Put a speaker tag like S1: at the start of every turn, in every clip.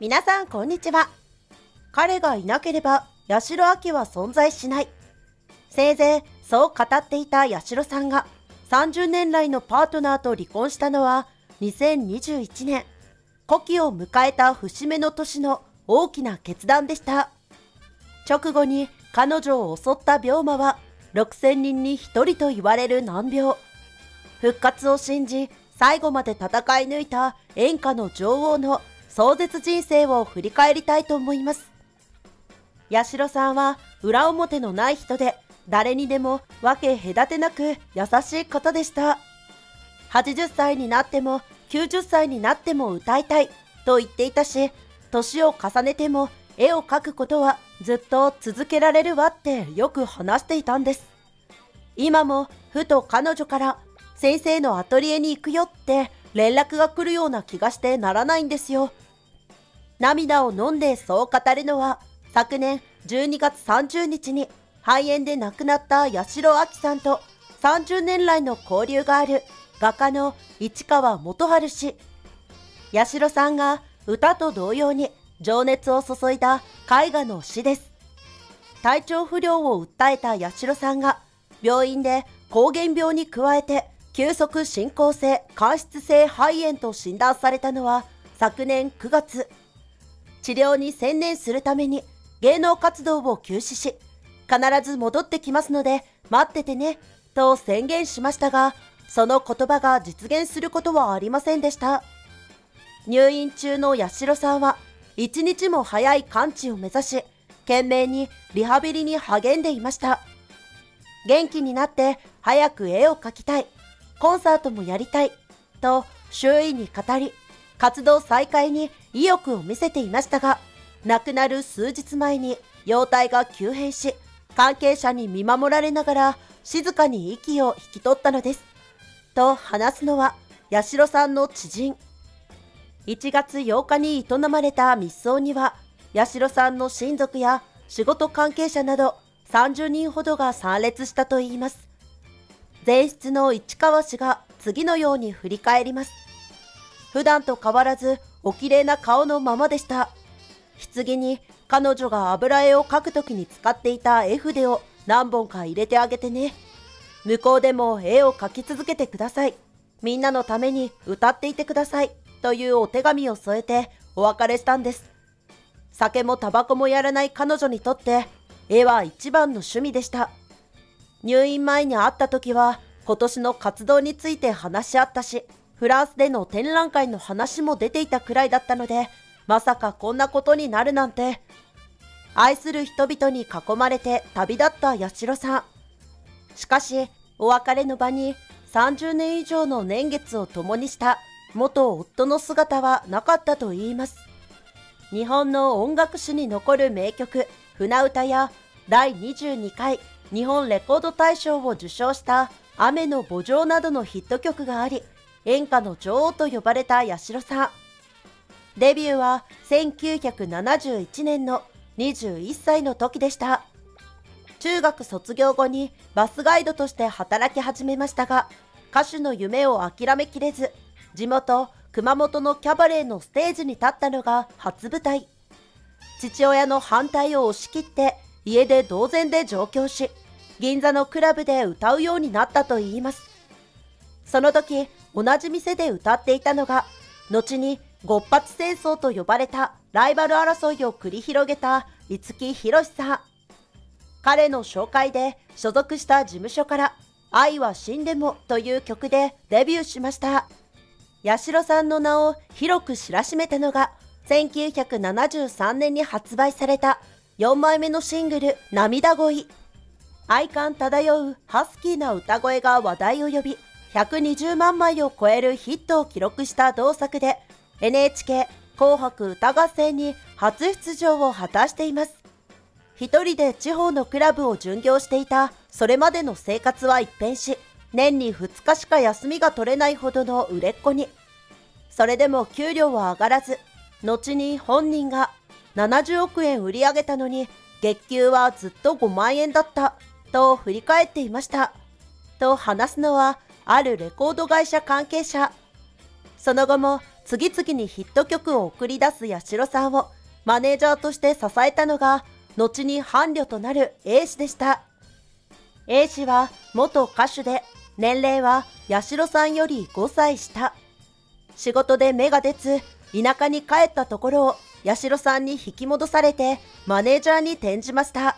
S1: 皆さんこんにちは。彼がいなければ八代亜紀は存在しない。せいぜいそう語っていた八代さんが30年来のパートナーと離婚したのは2021年。古希を迎えた節目の年の大きな決断でした。直後に彼女を襲った病魔は6000人に1人と言われる難病。復活を信じ最後まで戦い抜いた演歌の女王の壮絶人生を振り返りたいと思います。八代さんは裏表のない人で誰にでも分け隔てなく優しい方でした。80歳になっても90歳になっても歌いたいと言っていたし、年を重ねても絵を描くことはずっと続けられるわってよく話していたんです。今もふと彼女から先生のアトリエに行くよって連絡が来るような気がしてならないんですよ。涙を飲んでそう語るのは昨年12月30日に肺炎で亡くなった八代亜紀さんと30年来の交流がある画家の市川元春氏。八代さんが歌と同様に情熱を注いだ絵画の詩です。体調不良を訴えた八代さんが病院で膠原病に加えて急速進行性間質性肺炎と診断されたのは昨年9月。治療に専念するために芸能活動を休止し、必ず戻ってきますので待っててね、と宣言しましたが、その言葉が実現することはありませんでした。入院中の八代さんは、一日も早い完治を目指し、懸命にリハビリに励んでいました。元気になって早く絵を描きたい、コンサートもやりたい、と周囲に語り、活動再開に意欲を見せていましたが、亡くなる数日前に容体が急変し、関係者に見守られながら静かに息を引き取ったのです。と話すのは、八代さんの知人。1月8日に営まれた密葬には、八代さんの親族や仕事関係者など30人ほどが参列したといいます。前室の市川氏が次のように振り返ります。普段と変わらずお綺麗な顔のままでした。棺に彼女が油絵を描くときに使っていた絵筆を何本か入れてあげてね。向こうでも絵を描き続けてください。みんなのために歌っていてください。というお手紙を添えてお別れしたんです。酒もタバコもやらない彼女にとって絵は一番の趣味でした。入院前に会った時は今年の活動について話し合ったし、フランスでの展覧会の話も出ていたくらいだったので、まさかこんなことになるなんて。愛する人々に囲まれて旅立った八代さん。しかし、お別れの場に30年以上の年月を共にした元夫の姿はなかったと言います。日本の音楽史に残る名曲、船歌や第22回日本レコード大賞を受賞した雨の墓場などのヒット曲があり、演歌の女王と呼ばれた八代さん。デビューは1971年の21歳の時でした。中学卒業後にバスガイドとして働き始めましたが、歌手の夢を諦めきれず、地元熊本のキャバレーのステージに立ったのが初舞台。父親の反対を押し切って家で同然で上京し、銀座のクラブで歌うようになったといいます。その時、同じ店で歌っていたのが、後に極発戦争と呼ばれたライバル争いを繰り広げた五木ひろしさん。彼の紹介で所属した事務所から愛は死んでもという曲でデビューしました。八代さんの名を広く知らしめたのが1973年に発売された4枚目のシングル涙恋。愛感漂うハスキーな歌声が話題を呼び、120万枚を超えるヒットを記録した同作で NHK 紅白歌合戦に初出場を果たしています。一人で地方のクラブを巡業していたそれまでの生活は一変し、年に2日しか休みが取れないほどの売れっ子に。それでも給料は上がらず、後に本人が70億円売り上げたのに月給はずっと5万円だったと振り返っていました。と話すのはあるレコード会社関係者。その後も次々にヒット曲を送り出す八代さんをマネージャーとして支えたのが、後に伴侶となる A 氏でした。A 氏は元歌手で、年齢は八代さんより5歳下。仕事で芽が出ず、田舎に帰ったところを八代さんに引き戻されてマネージャーに転じました。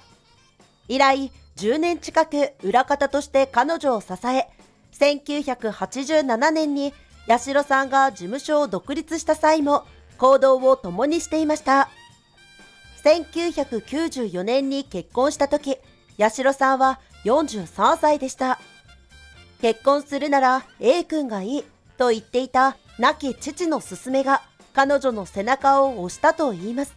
S1: 以来、10年近く裏方として彼女を支え、1987年に八代さんが事務所を独立した際も行動を共にしていました。1994年に結婚した時、八代さんは43歳でした。結婚するなら A 君がいいと言っていた亡き父の勧めが彼女の背中を押したといいます。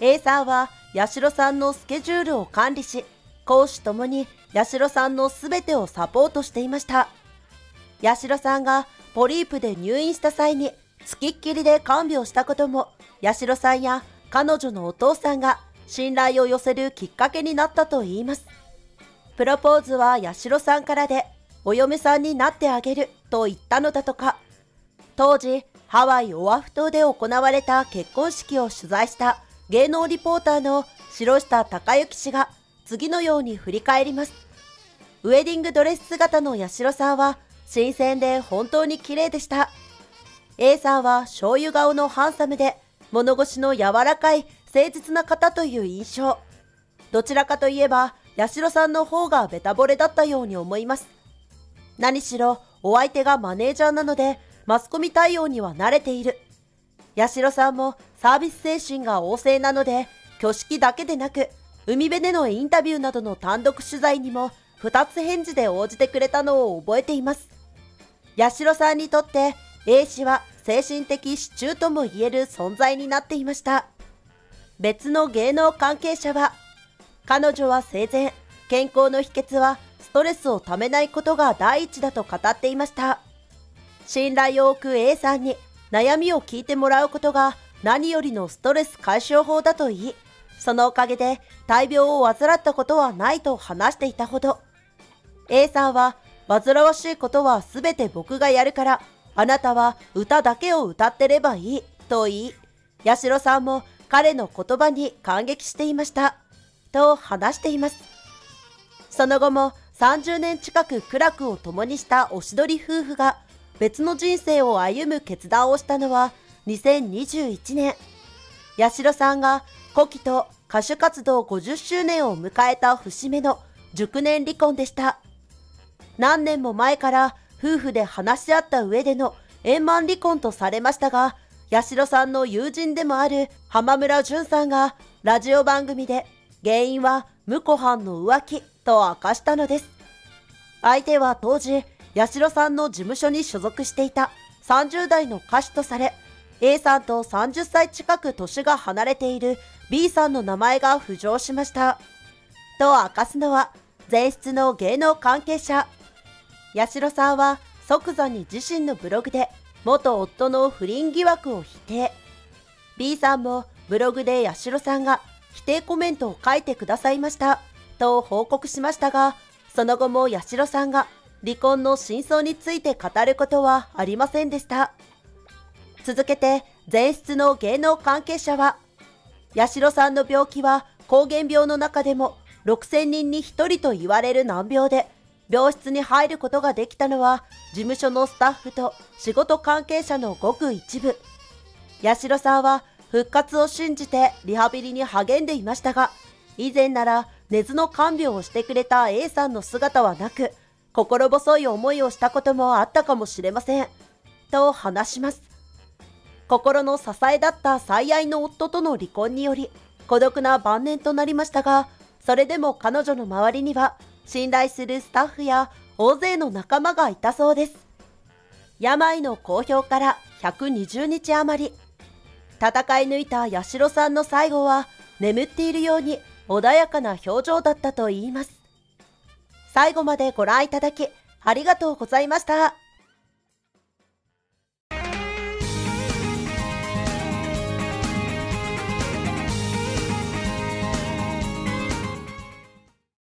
S1: A さんは八代さんのスケジュールを管理し、講師ともに八代さんの全てをサポートしていました。八代さんがポリープで入院した際に付きっきりで看病したことも八代さんや彼女のお父さんが信頼を寄せるきっかけになったといいます。プロポーズは八代さんからで、お嫁さんになってあげると言ったのだとか。当時、ハワイオアフ島で行われた結婚式を取材した芸能リポーターの白下隆之氏が次のように振り返ります。ウェディングドレス姿の八代さんは新鮮で本当に綺麗でした。A さんは醤油顔のハンサムで物腰の柔らかい誠実な方という印象。どちらかといえば八代さんの方がベタ惚れだったように思います。何しろお相手がマネージャーなのでマスコミ対応には慣れている。八代さんもサービス精神が旺盛なので挙式だけでなく海辺でのインタビューなどの単独取材にも2つ返事で応じてくれたのを覚えています。八代さんにとって A 氏は精神的支柱とも言える存在になっていました。別の芸能関係者は彼女は生前、健康の秘訣はストレスをためないことが第一だと語っていました。信頼を置く A さんに悩みを聞いてもらうことが何よりのストレス解消法だと言い、そのおかげで大病を患ったことはないと話していたほど。A さんは、煩わしいことは全て僕がやるから、あなたは歌だけを歌ってればいい、と言い、八代さんも彼の言葉に感激していました。と話しています。その後も30年近く苦楽を共にしたおしどり夫婦が別の人生を歩む決断をしたのは2021年。八代さんが古希と歌手活動50周年を迎えた節目の熟年離婚でした。何年も前から夫婦で話し合った上での円満離婚とされましたが、八代さんの友人でもある浜村淳さんがラジオ番組で原因は婿藩の浮気と明かしたのです。相手は当時、八代さんの事務所に所属していた30代の歌手とされ、A さんと30歳近く年が離れている B さんの名前が浮上しました。と明かすのは、前室の芸能関係者。八代さんは即座に自身のブログで元夫の不倫疑惑を否定。B さんもブログで八代さんが否定コメントを書いてくださいました。と報告しましたが、その後も八代さんが離婚の真相について語ることはありませんでした。続けて、前室の芸能関係者は、八代さんの病気は膠原病の中でも6000人に1人と言われる難病で、病室に入ることができたのは事務所のスタッフと仕事関係者のごく一部。八代さんは復活を信じてリハビリに励んでいましたが、以前なら根津の看病をしてくれた A さんの姿はなく、心細い思いをしたこともあったかもしれません。と話します。心の支えだった最愛の夫との離婚により、孤独な晩年となりましたが、それでも彼女の周りには、信頼するスタッフや大勢の仲間がいたそうです。病の公表から120日余り、戦い抜いた八代さんの最後は眠っているように穏やかな表情だったといいます。最後までご覧いただきありがとうございました。